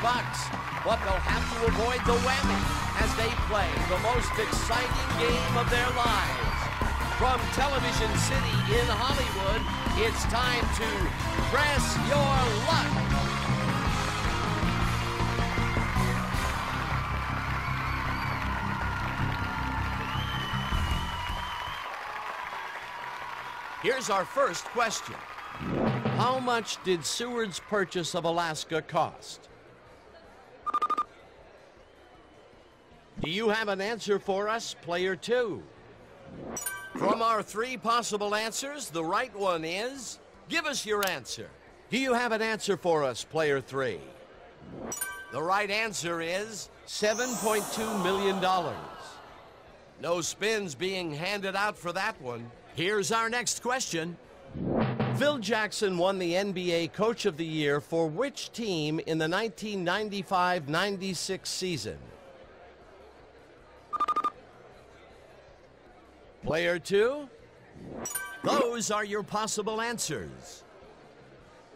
bucks, but they'll have to avoid the whammy as they play the most exciting game of their lives. From Television City in Hollywood, it's time to press your luck. Here's our first question. How much did Seward's purchase of Alaska cost? Do you have an answer for us, player two? From our three possible answers, the right one is... Give us your answer. Do you have an answer for us, player three? The right answer is $7.2 million. No spins being handed out for that one. Here's our next question. Phil Jackson won the NBA Coach of the Year for which team in the 1995-96 season? Player two? Those are your possible answers.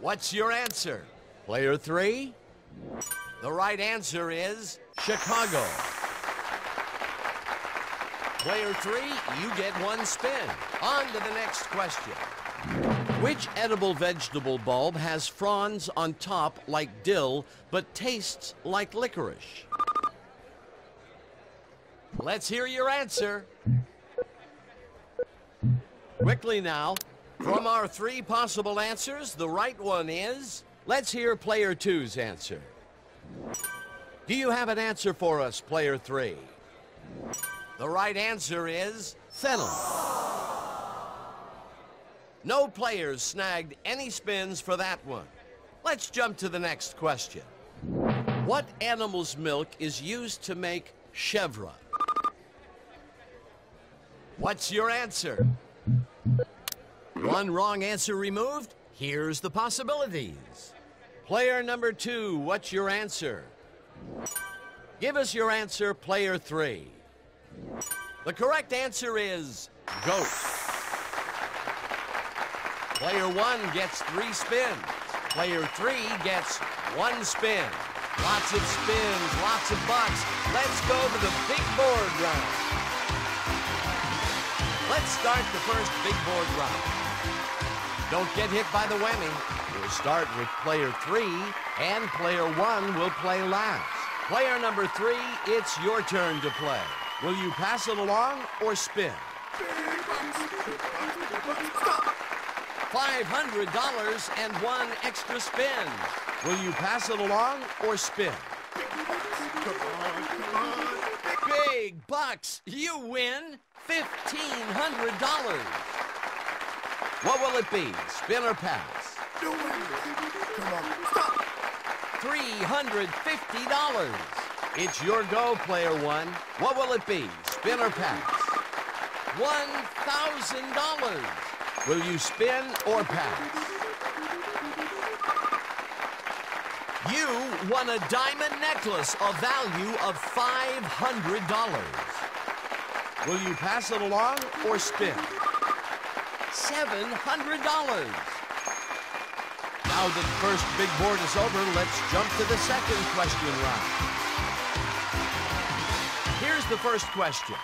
What's your answer? Player three? The right answer is Chicago. Player three, you get one spin. On to the next question. Which edible vegetable bulb has fronds on top like dill, but tastes like licorice? Let's hear your answer. Quickly now. From our three possible answers, the right one is... Let's hear player two's answer. Do you have an answer for us, player three? The right answer is fennel. No players snagged any spins for that one. Let's jump to the next question. What animal's milk is used to make chevre? What's your answer? One wrong answer removed? Here's the possibilities. Player number two, what's your answer? Give us your answer, player three. The correct answer is goat. Player one gets three spins. Player three gets one spin. Lots of spins, lots of bucks. Let's go to the big board round. Let's start the first big board round. Don't get hit by the whammy. We'll start with player three, and player one will play last. Player number three, it's your turn to play. Will you pass it along or spin? $500 and one extra spin. Will you pass it along or spin? Big bucks. You win $1,500. What will it be? Spin or pass? $350. It's your go, player one. What will it be? Spin or pass? $1,000. Will you spin or pass? You won a diamond necklace of value of $500. Will you pass it along or spin? $700. Now that the first big board is over, let's jump to the second question round. Here's the first question.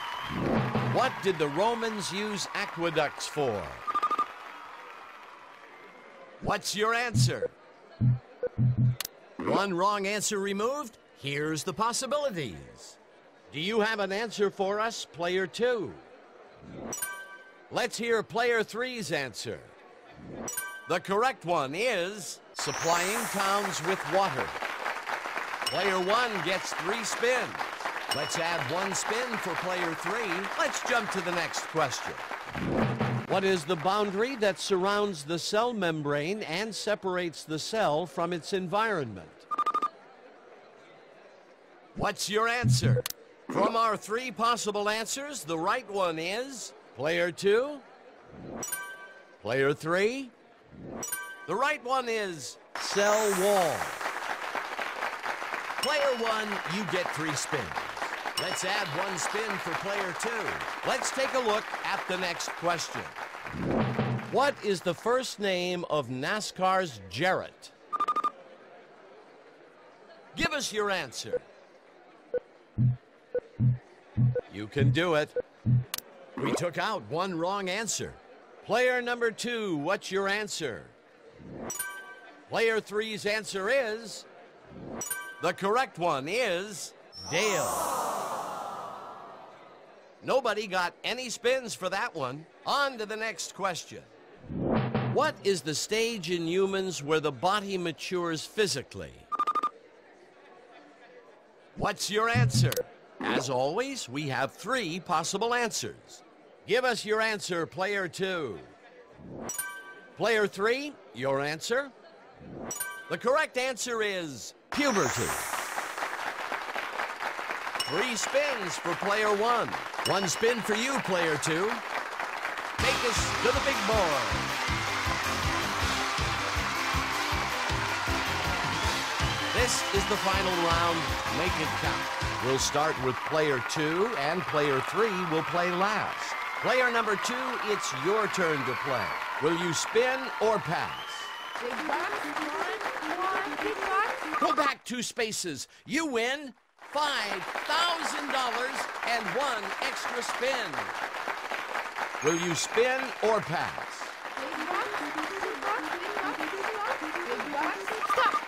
What did the Romans use aqueducts for? What's your answer? One wrong answer removed? Here's the possibilities. Do you have an answer for us, player two? Let's hear player three's answer. The correct one is supplying towns with water. Player one gets three spins. Let's add one spin for player three. Let's jump to the next question. What is the boundary that surrounds the cell membrane and separates the cell from its environment? What's your answer? From our three possible answers, the right one is player two, player three. The right one is cell wall. Player one, you get three spins. Let's add one spin for player two. Let's take a look at the next question. What is the first name of NASCAR's Jarrett? Give us your answer. You can do it. We took out one wrong answer. Player number two, what's your answer? Player three's answer is. The correct one is Dale. Nobody got any spins for that one. On to the next question. What is the stage in humans where the body matures physically? What's your answer? As always, we have three possible answers. Give us your answer, player two. Player three, your answer? The correct answer is puberty. Three spins for player one. One spin for you, player two. Take us to the big board. This is the final round. Make it count. We'll start with player two, and player three will play last. Player number two, it's your turn to play. Will you spin or pass? Big bucks, one, one, big bucks. Go back two spaces. You win $5,000 and one extra spin. Will you spin or pass? Big bucks, big bucks, big bucks, big bucks, big bucks. Stop.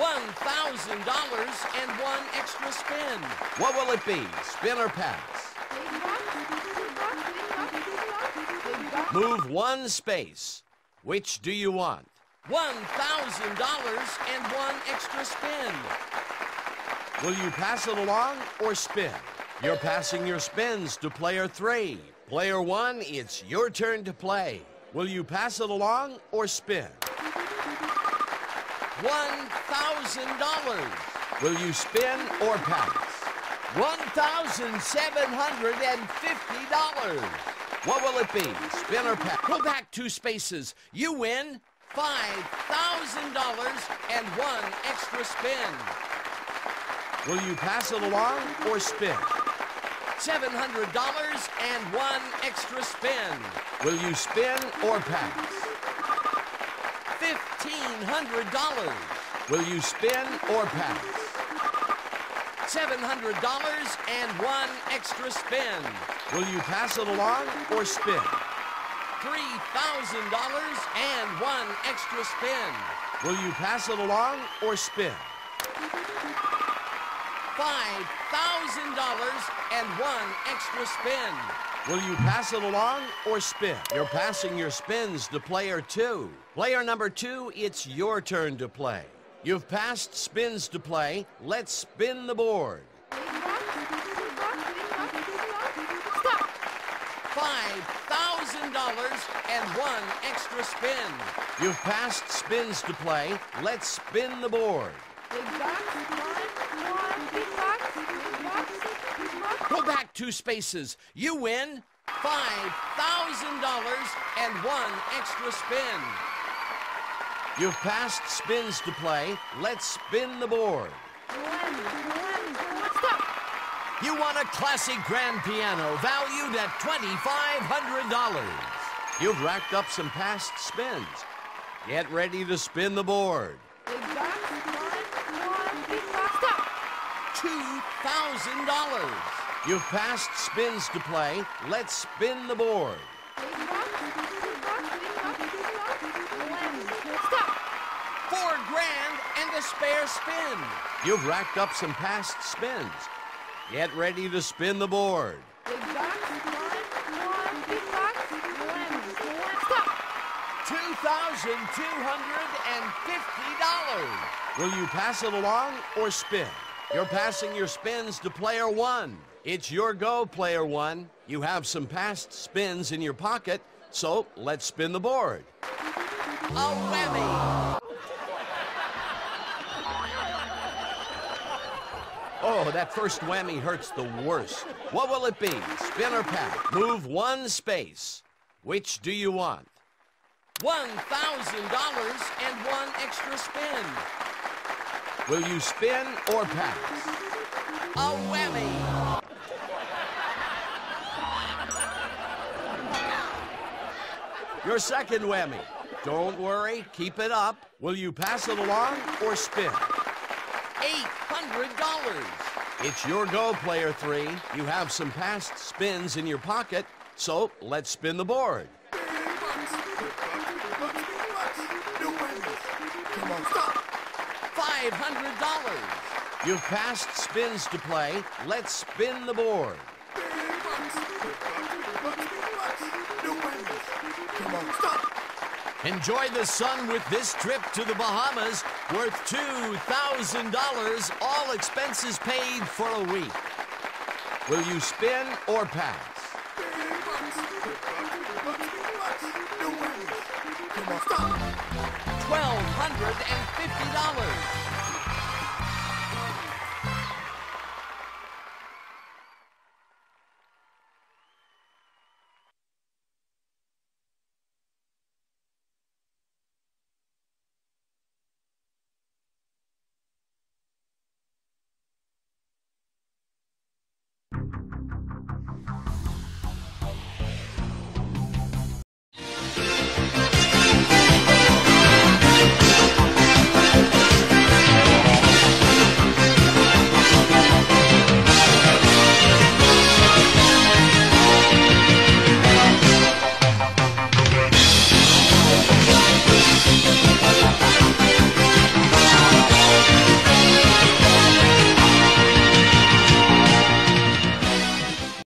$1,000 and one extra spin. What will it be? Spin or pass? Move one space. Which do you want? $1,000 and one extra spin. Will you pass it along or spin? You're passing your spins to player three. Player one, it's your turn to play. Will you pass it along or spin? $1,000. Will you spin or pass? $1,750. What will it be? Spin or pass? Go back two spaces. You win $5,000 and one extra spin. Will you pass it along or spin? $700 and one extra spin. Will you spin or pass? $1,500. Will you spin or pass? $700 and one extra spin. Will you pass it along or spin? $3,000 and one extra spin. Will you pass it along or spin? $5,000 and one extra spin. Will you pass it along or spin? You're passing your spins to player two. Player number two, it's your turn to play. You've passed spins to play. Let's spin the board. Big bucks, big bucks, big bucks, big bucks. Stop. $5,000 and one extra spin. You've passed spins to play. Let's spin the board. Go back two spaces. You win $5,000 and one extra spin. You've passed spins to play. Let's spin the board. One, one. You won a classic grand piano valued at $2,500. You've racked up some passed spins. Get ready to spin the board. Big bucks, one, one, big bucks. Stop. $2,000. You've passed spins to play. Let's spin the board. Four grand and a spare spin. You've racked up some passed spins. Get ready to spin the board. $2,250. Will you pass it along or spin? You're passing your spins to player one. It's your go, player one. You have some passed spins in your pocket, so let's spin the board. A whammy! Oh, that first whammy hurts the worst. What will it be? Spin or pass? Move one space. Which do you want? $1,000 and one extra spin. Will you spin or pass? A whammy! Your second whammy. Don't worry, keep it up. Will you pass it along or spin? $8,000 $1,200. It's your go, player three. You have some passed spins in your pocket, so let's spin the board. Come on, stop. $500. You've passed spins to play. Let's spin the board. Enjoy the sun with this trip to the Bahamas worth $2,000, all expenses paid for a week. Will you spin or pass? Come on, stop. $1,250.